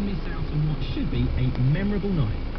miss out on what should be a memorable night.